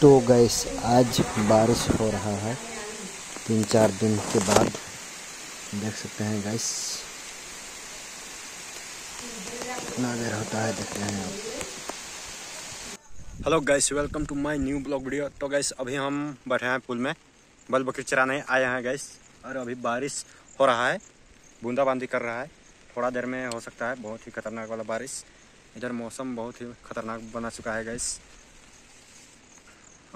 तो गैस, आज बारिश हो रहा है। तीन चार दिन के बाद, देख सकते हैं गैस। कितना देर होता है, देखते हैं। Hello guys welcome to my new blog video तो गैस अभी हम बैठे हैं पुल में। बल बकरी चराने आए हैं गैस और अभी बारिश हो रहा है। बूंदाबांदी कर रहा है। थोड़ा देर में हो सकता है, बहुत ही खतरनाक वाला बारिश। इधर मौसम बहुत ही खतरनाक बना चुका है गैस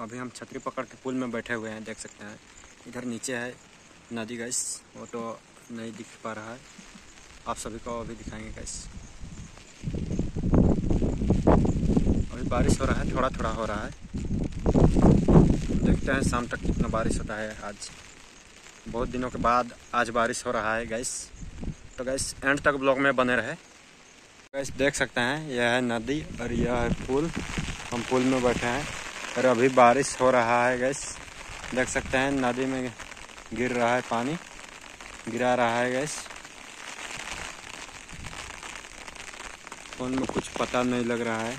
अभी हम छतरी पकड़ के पुल में बैठे हुए हैं, देख सकते हैं। इधर नीचे है नदी गैस वो तो नहीं दिख पा रहा है। आप सभी को अभी दिखाएँगे गैस अभी बारिश हो रहा है थोड़ा थोड़ा हो रहा है। देखते हैं शाम तक कितना बारिश होता है आज। बहुत दिनों के बाद आज बारिश हो रहा है गैस तो गैस एंड तक ब्लॉग में बने रहे। गैस देख सकते हैं, यह है नदी और यह है पुल। हम पुल में बैठे हैं। और अभी बारिश हो रहा है गैस देख सकते हैं, नदी में गिर रहा है पानी। गिरा रहा है गैस फ़ोन में कुछ पता नहीं लग रहा है।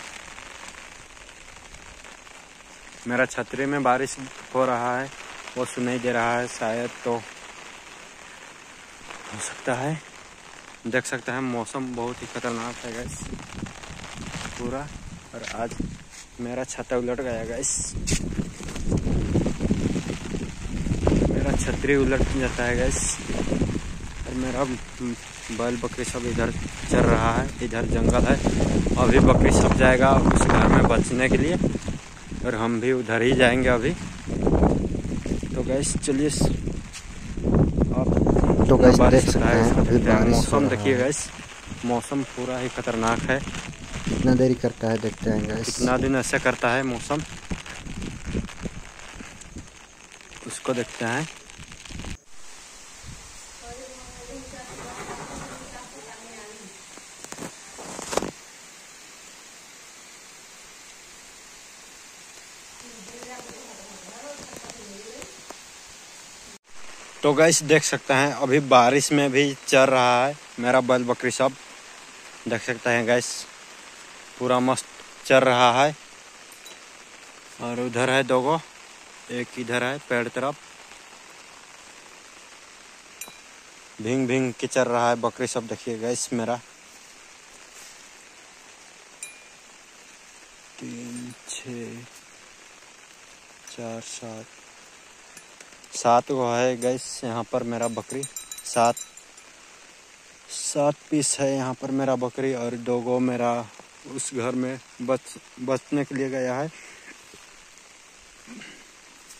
मेरा छतरी में बारिश हो रहा है, वो सुनाई दे रहा है, शायद तो हो सकता है। देख सकते हैं, मौसम बहुत ही खतरनाक है गैस पूरा, और आज मेरा छत उलट गया गैस मेरा छतरी उलट जाता है गैस और मेरा बैल बकरी सब इधर चल रहा है इधर जंगल है. अभी बकरी सब जाएगा उस घर में बचने के लिए और हम भी उधर ही जाएँगे अभी. तो गैस चलिए तो गैस देख सकते हैं? बारिश मौसम देखिए गैस मौसम पूरा ही खतरनाक है. कितना देरी करता है देखते हैं गैस कितना दिन ऐसे करता है मौसम? उसको देखते हैं। तो गैस देख सकते हैं, अभी बारिश में भी चल रहा है मेरा बैल बकरी सब। देख सकते हैं गैस पूरा मस्त चल रहा है। और उधर है दोगो, एक इधर है पेड़ तरफ़। भींग भींग के चल रहा है बकरी सब देखिए गैस मेरा। तीन छ चार, सात। सात गो है गैस यहाँ पर मेरा बकरी। सात सात पीस है यहाँ पर मेरा बकरी और दो गो मेरा उस घर में बच, बचने के लिए गया है।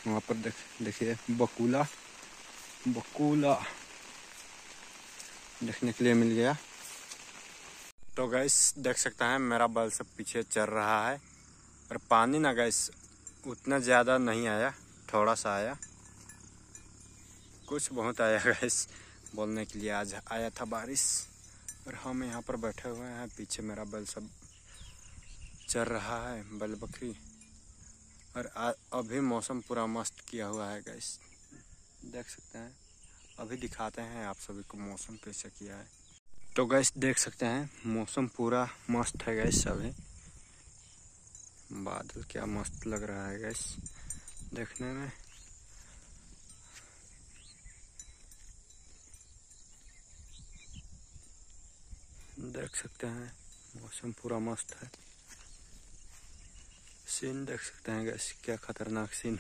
वहाँ पर देख, देखिए, बकूला बकूला देखने के लिए मिल गया। तो गैस देख सकते हैं, मेरा बल सब पीछे चल रहा है और पानी ना गैस उतना ज़्यादा नहीं आया, थोड़ा सा आया। कुछ बहुत आया गैस बोलने के लिए आज आया था बारिश और हम यहाँ पर बैठे हुए हैं, पीछे मेरा बल सब चल रहा है बल बकरी और आ, अभी मौसम पूरा मस्त किया हुआ है गैस देख सकते हैं। अभी दिखाते हैं आप सभी को मौसम कैसे किया है। तो गैस देख सकते हैं मौसम पूरा मस्त है गैस अभी बादल क्या मस्त लग रहा है गैस देखने में। देख सकते हैं मौसम पूरा मस्त है। सीन देख सकते हैं गैस क्या खतरनाक सीन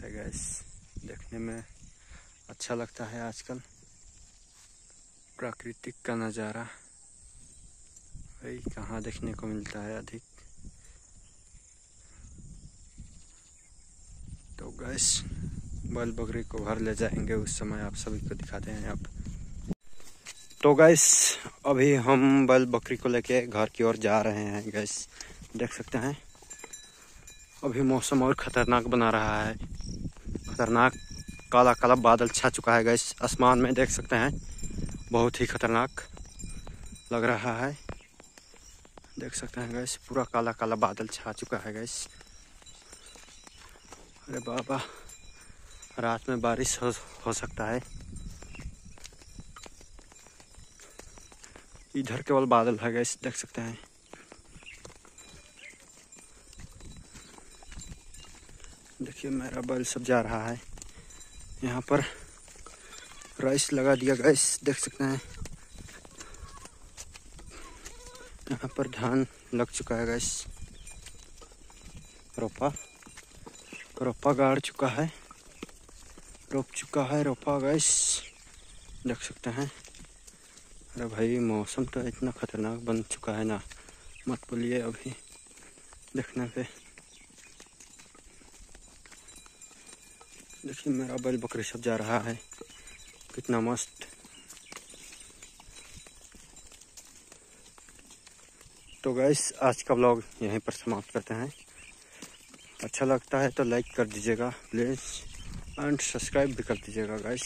है गैस देखने में अच्छा लगता है आजकल। प्राकृतिक का नज़ारा। भाई, कहाँ देखने को मिलता है अधिक? तो गैस बल बकरी को घर ले जाएँगे, उस समय आप सभी को दिखाते हैं आप तो गैस अभी हम बैल बकरी को लेके घर की ओर जा रहे हैं गैस देख सकते हैं। अभी मौसम और ख़तरनाक बना रहा है। ख़तरनाक काला काला बादल छा चुका है गैस आसमान में देख सकते हैं बहुत ही ख़तरनाक लग रहा है। देख सकते हैं गैस पूरा काला काला बादल छा चुका है गैस अरे बाबा रात में बारिश हो, हो सकता है। इधर केवल बादल है गैस देख सकते हैं। देखिए, मेरा बैल सब जा रहा है। यहाँ पर राइस लगा दिया गैस देख सकते हैं। यहाँ पर धान लग चुका है गैस रोपा रोपा गाड़ चुका है। रोप चुका है, रोपा गैस देख सकते हैं। अरे भाई, मौसम तो इतना खतरनाक बन चुका है ना। मत बोलिए अभी देखने पे। देखिए मेरा बैल बकरी सब जा रहा है। कितना मस्त। तो गैस आज का ब्लॉग यहीं पर समाप्त करते हैं। अच्छा लगता है तो लाइक कर दीजिएगा प्लीज़ एंड सब्सक्राइब भी कर दीजिएगा गैस